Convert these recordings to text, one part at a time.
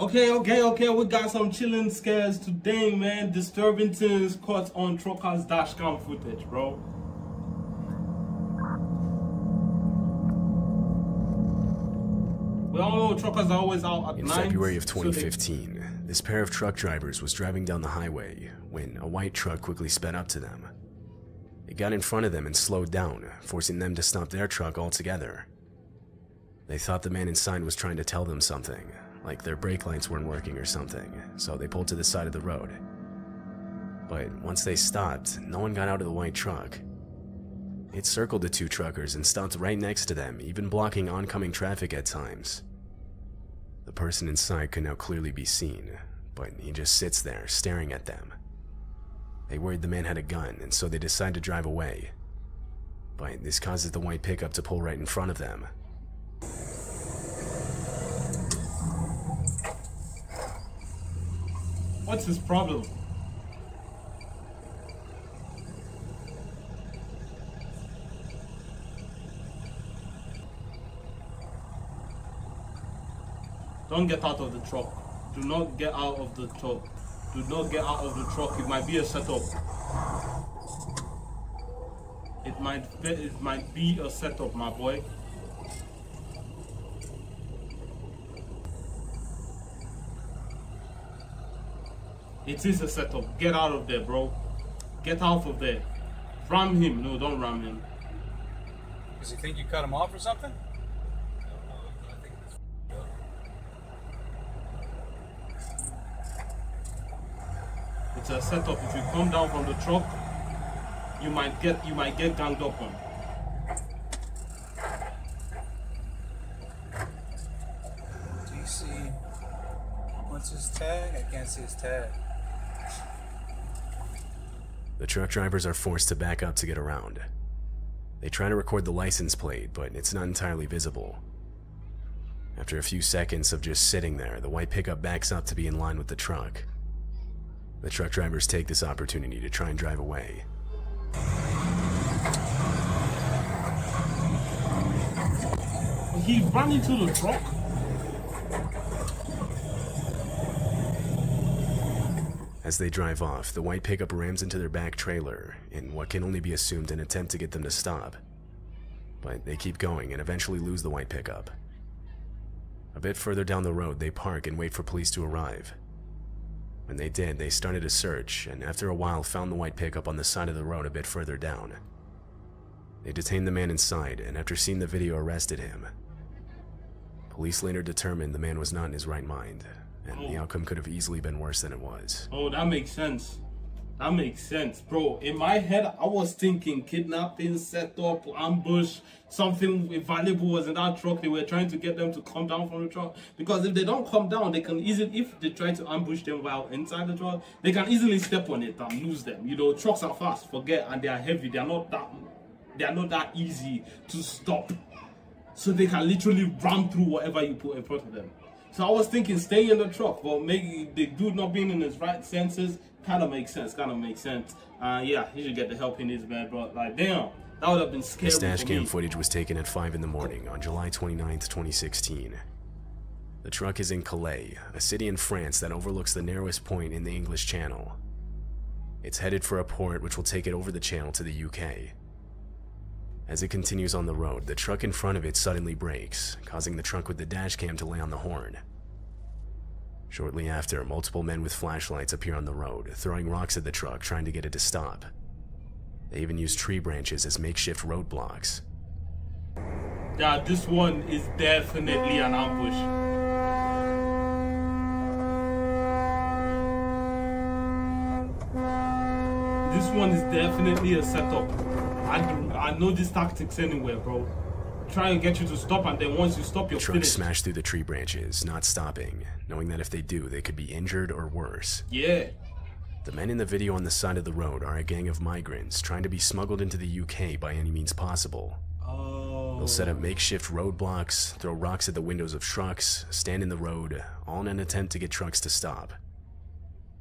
Okay, okay, okay. We got some chilling scares today, man. Disturbing things caught on truckers dashcam footage, bro. We all know truckers are always out at In night. February of so they- 2015, this pair of truck drivers was driving down the highway when a white truck quickly sped up to them. It got in front of them and slowed down, forcing them to stop their truck altogether. They thought the man inside was trying to tell them something, like their brake lights weren't working or something, so they pulled to the side of the road. But once they stopped, no one got out of the white truck. It circled the two truckers and stopped right next to them, even blocking oncoming traffic at times. The person inside could now clearly be seen, but he just sits there staring at them. They worried the man had a gun, and so they decide to drive away. But this causes the white pickup to pull right in front of them. What's his problem? Don't get out of the truck. Do not get out of the truck. Do not get out of the truck. It might be a setup. It might be, it might be a setup, my boy. It is a setup. Get out of there, bro. Get out of there. Ram him. No, don't ram him. Does he think you cut him off or something? It's a setup. If you come down from the truck, you might get you might get ganged up on. DC. What's his tag? I can't see his tag. The truck drivers are forced to back up to get around. They try to record the license plate, but it's not entirely visible. After a few seconds of just sitting there, the white pickup backs up to be in line with the truck. The truck drivers take this opportunity to try and drive away. He ran into the truck. As they drive off, the white pickup rams into their back trailer in what can only be assumed an attempt to get them to stop. But they keep going and eventually lose the white pickup. A bit further down the road, they park and wait for police to arrive. When they did, they started a search and after a while found the white pickup on the side of the road a bit further down. They detained the man inside and after seeing the video arrested him. Police later determined the man was not in his right mind and the outcome could have easily been worse than it was. Oh, that makes sense. That makes sense, bro. In my head, I was thinking kidnapping, set up, ambush, something valuable was in that truck. They were trying to get them to come down from the truck because if they don't come down, they can easily, if they try to ambush them while inside the truck, they can easily step on it and lose them. You know, trucks are fast, forget, and they are heavy. They are not that, they are not that easy to stop. So they can literally ram through whatever you put in front of them. So I was thinking stay in the truck, but maybe the dude not being in his right senses kind of makes sense. Kind of makes sense. Uh, yeah, he should get the help he needs, man. bro. like, damn, that would have been scary The dash cam footage was taken at 5 in the morning on July 29th, 2016. The truck is in Calais, a city in France that overlooks the narrowest point in the English Channel. It's headed for a port which will take it over the channel to the UK. As it continues on the road, the truck in front of it suddenly brakes, causing the truck with the dash cam to lay on the horn. Shortly after, multiple men with flashlights appear on the road, throwing rocks at the truck, trying to get it to stop. They even use tree branches as makeshift roadblocks. Yeah, this one is definitely an ambush. This one is definitely a setup. I, I know these tactics anywhere, bro. Try and get you to stop, and then once you stop, you're Trucks finished. smash through the tree branches, not stopping, knowing that if they do, they could be injured or worse. Yeah. The men in the video on the side of the road are a gang of migrants trying to be smuggled into the UK by any means possible. Oh. They'll set up oh. makeshift roadblocks, throw rocks at the windows of trucks, stand in the road, all in an attempt to get trucks to stop.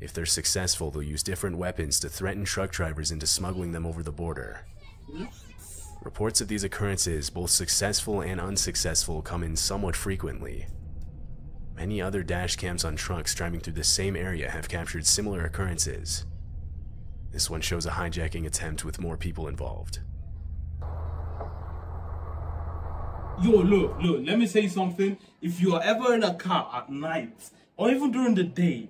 If they're successful, they'll use different weapons to threaten truck drivers into smuggling them over the border. Reports of these occurrences, both successful and unsuccessful, come in somewhat frequently. Many other dash cams on trucks driving through the same area have captured similar occurrences. This one shows a hijacking attempt with more people involved. Yo, look, look, let me say something. If you are ever in a car at night or even during the day,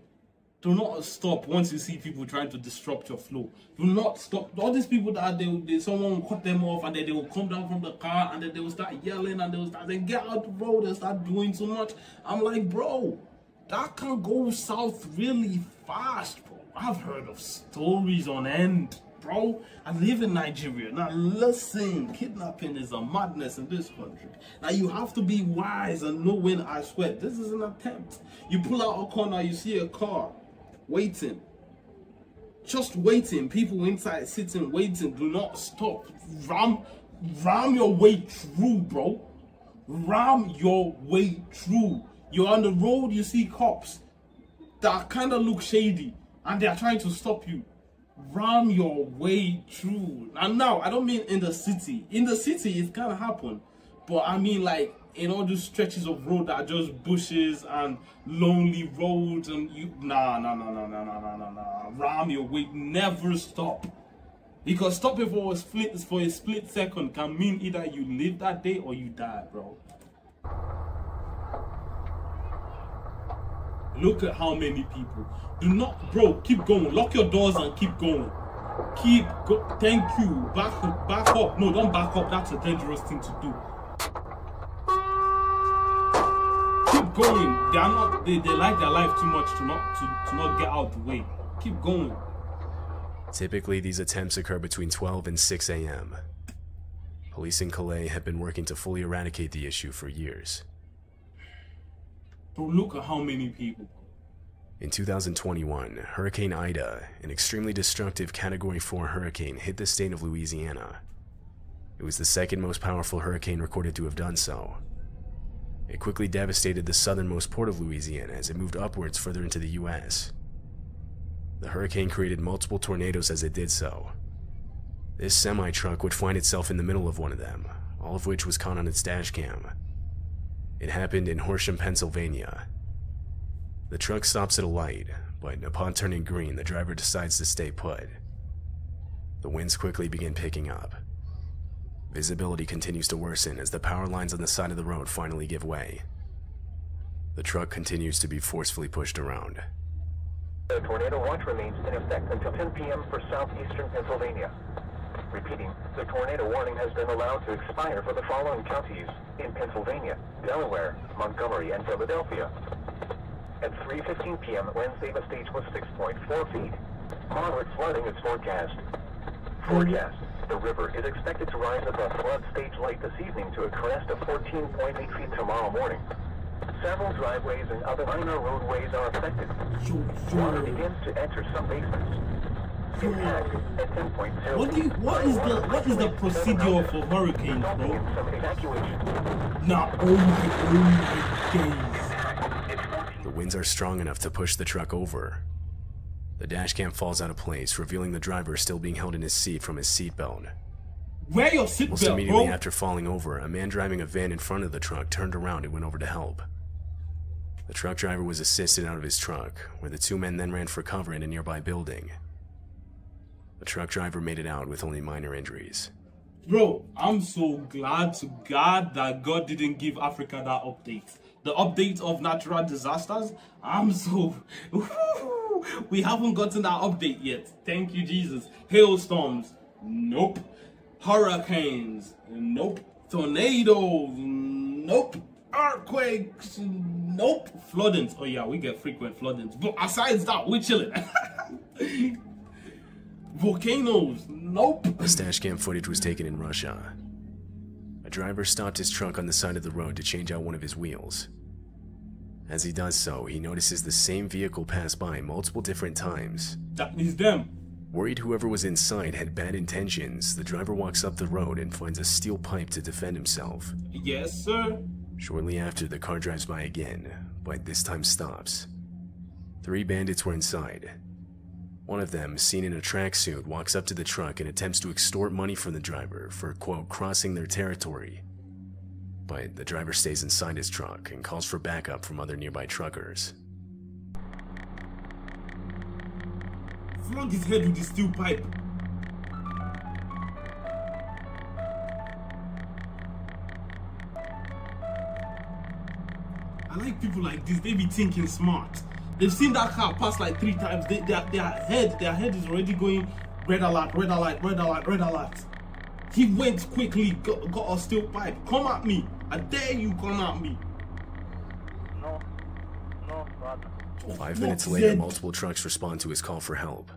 do not stop once you see people trying to disrupt your flow. Do not stop. All these people that they, they someone will cut them off and then they will come down from the car and then they will start yelling and they will start saying, get out the road and start doing so much. I'm like, bro, that can go south really fast, bro. I've heard of stories on end, bro. I live in Nigeria. Now listen, kidnapping is a madness in this country. Now you have to be wise and know when I swear. This is an attempt. You pull out a corner, you see a car waiting. Just waiting. People inside sitting, waiting. Do not stop. Ram, ram your way through, bro. Ram your way through. You're on the road, you see cops that kind of look shady and they are trying to stop you. Ram your way through. And now, I don't mean in the city. In the city, it can happen. But I mean, like, in all those stretches of road that are just bushes and lonely roads and you nah nah nah nah nah nah nah nah nah ram your way never stop. Because stopping for a split for a split second can mean either you live that day or you die bro. Look at how many people. Do not bro keep going. Lock your doors and keep going. Keep go thank you. Back back up. No don't back up. That's a dangerous thing to do keep going. They are not. They, they like their life too much to not to, to not get out the way. Keep going. Typically, these attempts occur between 12 and 6 a.m. Police in Calais have been working to fully eradicate the issue for years. But look at how many people. In 2021, Hurricane Ida, an extremely destructive Category 4 hurricane, hit the state of Louisiana. It was the second most powerful hurricane recorded to have done so, it quickly devastated the southernmost port of Louisiana as it moved upwards further into the US. The hurricane created multiple tornadoes as it did so. This semi truck would find itself in the middle of one of them, all of which was caught on its dash cam. It happened in Horsham, Pennsylvania. The truck stops at a light, but upon turning green, the driver decides to stay put. The winds quickly begin picking up. Visibility continues to worsen as the power lines on the side of the road finally give way. The truck continues to be forcefully pushed around. The tornado watch remains in effect until 10 p.m. for southeastern Pennsylvania. Repeating, the tornado warning has been allowed to expire for the following counties in Pennsylvania, Delaware, Montgomery, and Philadelphia. At 3.15 p.m. Wednesday, the stage was 6.4 feet. Moderate flooding is forecast. Forecast. The river is expected to rise above flood stage late this evening to a crest of 14.8 feet tomorrow morning. Several driveways and other minor roadways are affected. Water begins to enter some basements. Impact at 10.0. What do you? What is the? What is the procedure for hurricanes, in bro? some evacuation. Nah, oh my, oh my days. The winds are strong enough to push the truck over. The dashcam falls out of place, revealing the driver still being held in his seat from his seatbelt. Wear your seatbelt, Almost immediately bro. after falling over, a man driving a van in front of the truck turned around and went over to help. The truck driver was assisted out of his truck, where the two men then ran for cover in a nearby building. The truck driver made it out with only minor injuries. Bro, I'm so glad to God that God didn't give Africa that update. The update of natural disasters. I'm so. we haven't gotten that update yet. Thank you, Jesus. Hailstorms. Nope. Hurricanes. Nope. Tornadoes. Nope. Earthquakes. Nope. Floodings. Oh, yeah, we get frequent floodings. But aside that, we're chilling. Volcanoes. Nope. This dashcam footage was taken in Russia. A driver stopped his truck on the side of the road to change out one of his wheels. As he does so, he notices the same vehicle pass by multiple different times. That is them. Worried whoever was inside had bad intentions, the driver walks up the road and finds a steel pipe to defend himself. Yes, sir. Shortly after, the car drives by again, but this time stops. Three bandits were inside. One of them, seen in a tracksuit, walks up to the truck and attempts to extort money from the driver for, quote, crossing their territory. But the driver stays inside his truck and calls for backup from other nearby truckers. Flog his head with the steel pipe. I like people like this. They be thinking smart. They've seen that car pass like three times. They, their, their head, their head is already going red alert, red alert, red alert, red alert. He went quickly, got, got a steel pipe. Come at me. I dare you come at me. No, no, brother. Five Fuck minutes later, multiple trucks respond to his call for help.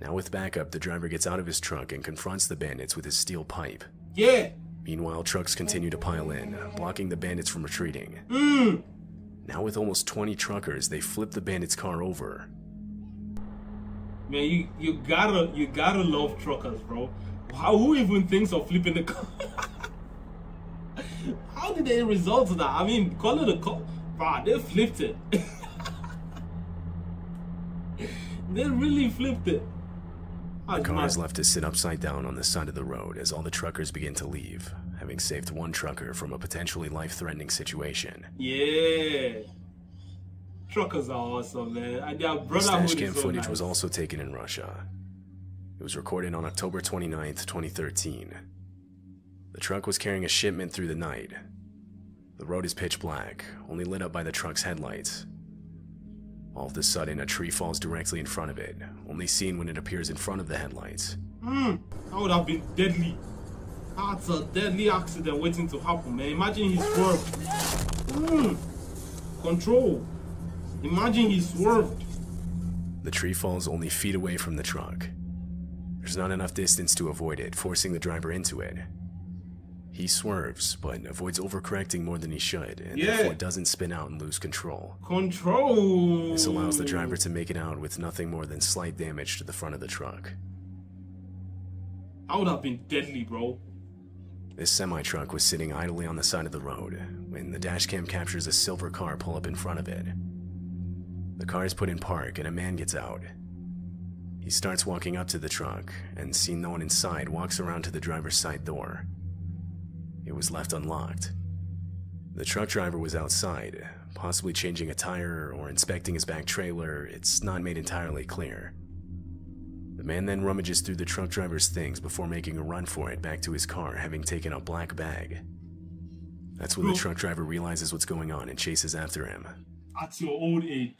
Now, with backup, the driver gets out of his truck and confronts the bandits with his steel pipe. Yeah. Meanwhile, trucks continue to pile in, blocking the bandits from retreating. Mm. Now, with almost 20 truckers, they flip the bandits' car over. Man, you, you gotta you gotta love truckers, bro. How who even thinks of flipping the car? How did they result to that? I mean, call it a call. Bro, they flipped it. they really flipped it. Ah, the That's car is left to sit upside down on the side of the road as all the truckers begin to leave, having saved one trucker from a potentially life threatening situation. Yeah. Truckers are awesome, man. And their brotherhood dashcam is so footage nice. was also taken in Russia. It was recorded on October 29th, 2013. The truck was carrying a shipment through the night. The road is pitch black, only lit up by the truck's headlights. All of a sudden, a tree falls directly in front of it, only seen when it appears in front of the headlights. Hmm, that would have been deadly. That's a deadly accident waiting to happen, man. Imagine he swerved. Hmm. Control. Imagine he swerved. The tree falls only feet away from the truck. There's not enough distance to avoid it, forcing the driver into it. He swerves, but avoids overcorrecting more than he should, and Yeah. therefore doesn't spin out and lose control. Control. This allows the driver to make it out with nothing more than slight damage to the front of the truck. That would have been deadly, bro. This semi truck was sitting idly on the side of the road when the dashcam captures a silver car pull up in front of it. The car is put in park and a man gets out. He starts walking up to the truck and, seeing no one inside, walks around to the driver's side door. It was left unlocked. The truck driver was outside, possibly changing a tire or inspecting his back trailer. It's not made entirely clear. The man then rummages through the truck driver's things before making a run for it back to his car, having taken a black bag. That's when the truck driver realizes what's going on and chases after him. At your old age,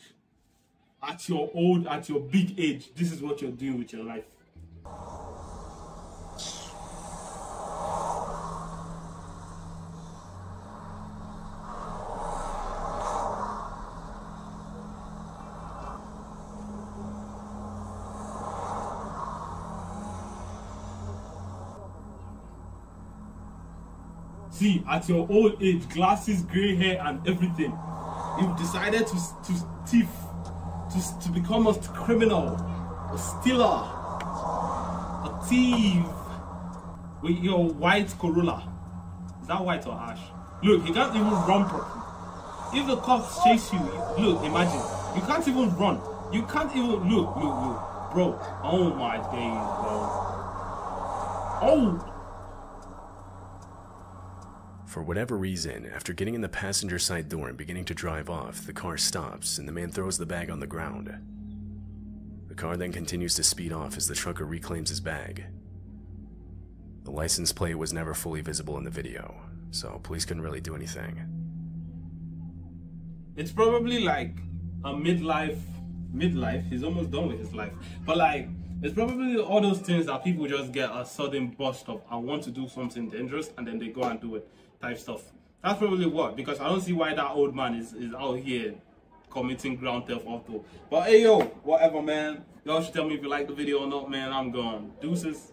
at your old, at your big age, this is what you're doing with your life. See, at your old age, glasses, gray hair, and everything, you've decided to to thief, to, to become a criminal, a stealer, a thief with your white Corolla. Is that white or ash? Look, you can't even run properly. If the cops chase you, look, imagine, you can't even run. You can't even look, look, look, bro. Oh my days, bro. Oh, For whatever reason, after getting in the passenger side door and beginning to drive off, the car stops and the man throws the bag on the ground. The car then continues to speed off as the trucker reclaims his bag. The license plate was never fully visible in the video, so police couldn't really do anything. it's probably like a midlife midlife he's almost done with his life but like it's probably all those things that people just get a sudden burst of i want to do something dangerous and then they go and do it type stuff that's probably what because i don't see why that old man is, is out here committing ground theft auto. But hey yo whatever man. Y'all should tell me if you like the video or not man. I'm gone. Deuces